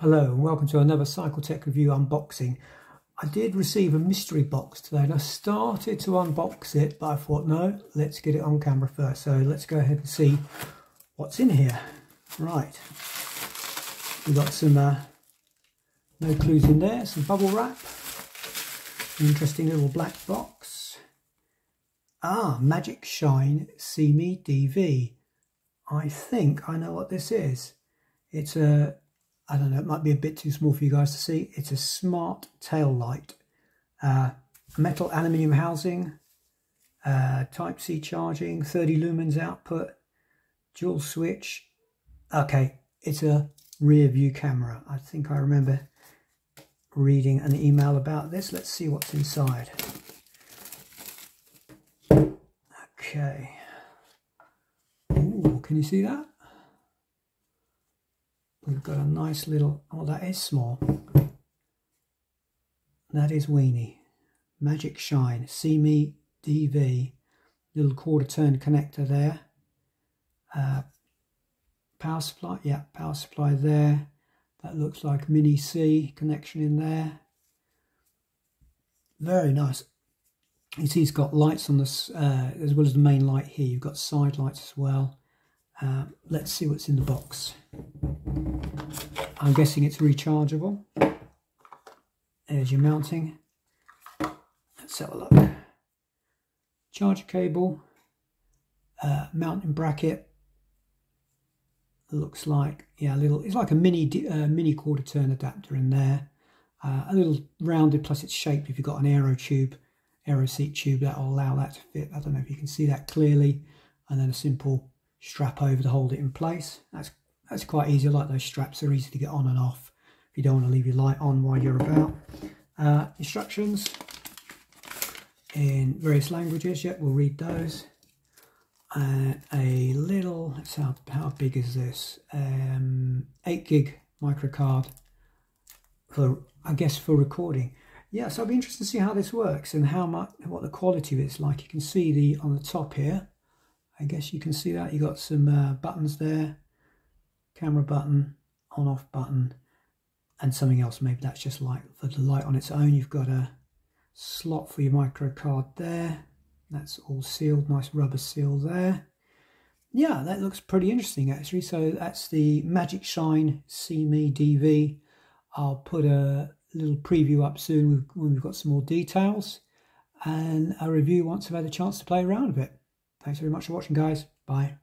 Hello and welcome to another Cycle Tech review unboxing. I did receive a mystery box today and I started to unbox it but I thought no, let's get it on camera first. So let's go ahead and see what's in here. Right, we've got some uh, no clues in there, some bubble wrap, an interesting little black box. Ah, Magic Shine SEEMEE DV. I think I know what this is. It's a I don't know, it might be a bit too small for you guys to see. It's a smart tail light. Uh, metal aluminium housing, uh, Type-C charging, 30 lumens output, dual switch. Okay, it's a rear view camera. I think I remember reading an email about this. Let's see what's inside. Okay. Ooh, can you see that? We've got a nice little, oh that is small. That is Weenie. Magic Shine, SEEMEE DV. Little quarter turn connector there. Uh, power supply, yeah, power supply there. That looks like mini C connection in there. Very nice. You see it's got lights on this, uh, as well as the main light here. You've got side lights as well. Uh, let's see what's in the box. I'm guessing it's rechargeable. There's your mounting. Let's have a look. Charger cable, uh, mounting bracket. Looks like yeah, a little. It's like a mini uh, mini quarter turn adapter in there. Uh, a little rounded, plus it's shaped. If you've got an aero tube, aero seat tube, that will allow that to fit. I don't know if you can see that clearly. And then a simple strap over to hold it in place. That's that's quite easy. I like those straps. They're easy to get on and off if you don't want to leave your light on while you're about. Uh, instructions in various languages. Yep, we'll read those. Uh, a little, let's how, how big is this? Um, 8 gig micro card for, I guess, for recording. Yeah, so I'll be interested to see how this works and how much, what the quality of it's like. You can see the on the top here. I guess you can see that. You got some uh, buttons there camera button, on off button, and something else. Maybe that's just light for the light on its own. You've got a slot for your micro card there. That's all sealed, nice rubber seal there. Yeah, that looks pretty interesting actually. So that's the Magic Shine SEEMEE DV. I'll put a little preview up soon when we've got some more details and a review once I've had a chance to play around with it. Thanks very much for watching guys. Bye.